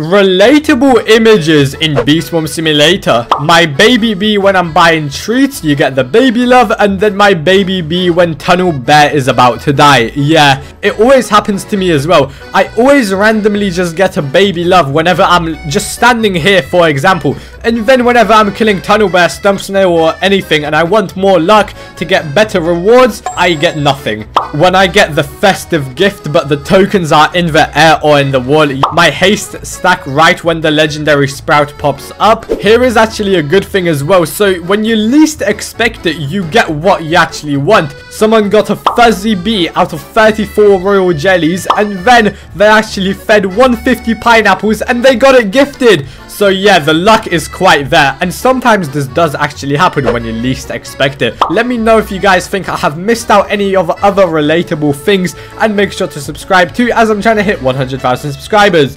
relatable images in Bee Swarm Simulator. My baby bee when I'm buying treats, you get the baby love, and then my baby bee when Tunnel Bear is about to die. Yeah, it always happens to me as well. I always randomly just get a baby love whenever I'm just standing here, for example. And then whenever I'm killing Tunnel Bear, Stump Snail, or anything, and I want more luck to get better rewards, I get nothing. When I get the festive gift, but the tokens are in the air or in the wall, my haste stack right when the legendary sprout pops up. Here is actually a good thing as well. So when you least expect it, you get what you actually want. Someone got a fuzzy bee out of 34 royal jellies, and then they actually fed 150 pineapples, and they got it gifted. So yeah, the luck is quite there. And sometimes this does actually happen when you least expect it. Let me know if you guys think I have missed out any of other relatable things. And make sure to subscribe too as I'm trying to hit 100,000 subscribers.